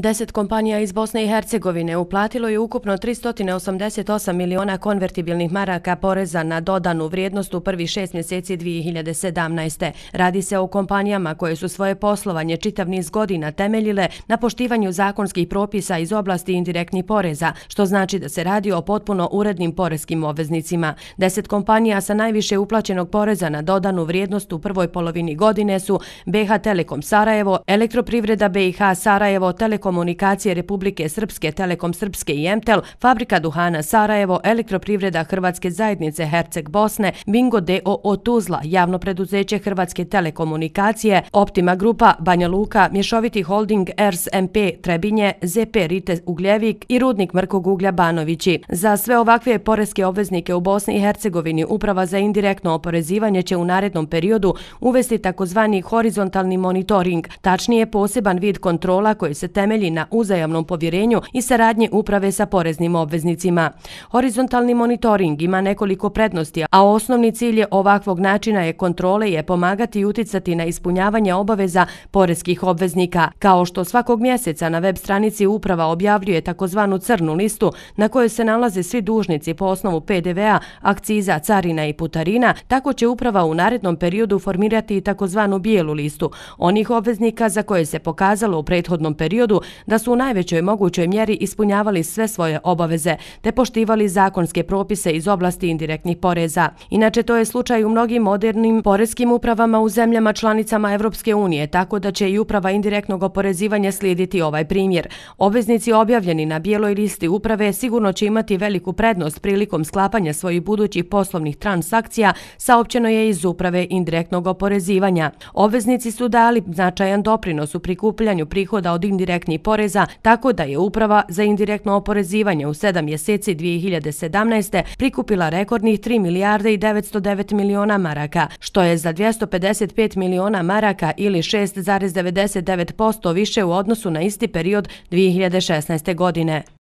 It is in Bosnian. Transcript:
Deset kompanija iz Bosne i Hercegovine uplatilo je ukupno 388 miliona konvertibilnih maraka poreza na dodanu vrijednost u prvi šest mjeseci 2017. Radi se o kompanijama koje su svoje poslovanje čitav niz godina temeljile na poštivanju zakonskih propisa iz oblasti indirektnih poreza, što znači da se radi o potpuno urednim porezkim obveznicima. Deset kompanija sa najviše uplaćenog poreza na dodanu vrijednost u prvoj polovini godine su BH Telekom Sarajevo, Elektroprivreda BiH Sarajevo, Telekom komunikacije Republike Srpske, Telekom Srpske i Emtel, Fabrika Duhana Sarajevo, Elektroprivreda Hrvatske zajednice Herceg Bosne, Bingo DOO Tuzla, Javno preduzeće Hrvatske telekomunikacije, Optima Grupa, Banja Luka, Mješoviti holding ERS MP Trebinje, ZP Rite Ugljevik i Rudnik Mrkog Uglja Banovići. Za sve ovakve poreske obveznike u Bosni i Hercegovini Uprava za indirektno oporezivanje će u narednom periodu uvesti takozvani horizontalni monitoring, tačnije poseban vid kontrola koji se temelji temelji na uzajamnom povjerenju i saradnje uprave sa poreznim obveznicima. Horizontalni monitoring ima nekoliko prednosti, a osnovni cilj je ovakvog načina je kontrole je pomagati i uticati na ispunjavanje obaveza porezkih obveznika. Kao što svakog mjeseca na web stranici uprava objavljuje takozvanu crnu listu na kojoj se nalaze svi dužnici po osnovu PDV-a, akciza, carina i putarina, tako će uprava u narednom periodu formirati i takozvanu bijelu listu onih obveznika za koje se pokazalo u prethodnom periodu da su u najvećoj mogućoj mjeri ispunjavali sve svoje obaveze te poštivali zakonske propise iz oblasti indirektnih poreza. Inače, to je slučaj u mnogim modernim porezkim upravama u zemljama članicama Evropske unije, tako da će i uprava indirektnog oporezivanja slijediti ovaj primjer. Obveznici objavljeni na bijeloj listi uprave sigurno će imati veliku prednost prilikom sklapanja svojih budućih poslovnih transakcija, saopćeno je iz uprave indirektnog oporezivanja. Obveznici su dali značajan doprinos u prikupljanju prihoda od indirektnih plaćanje poreza, tako da je uprava za indirektno oporezivanje u 7 mjeseci 2017. prikupila rekordnih 3 milijarde i 909 miliona maraka, što je za 255 miliona maraka ili 6,99% više u odnosu na isti period 2016. godine.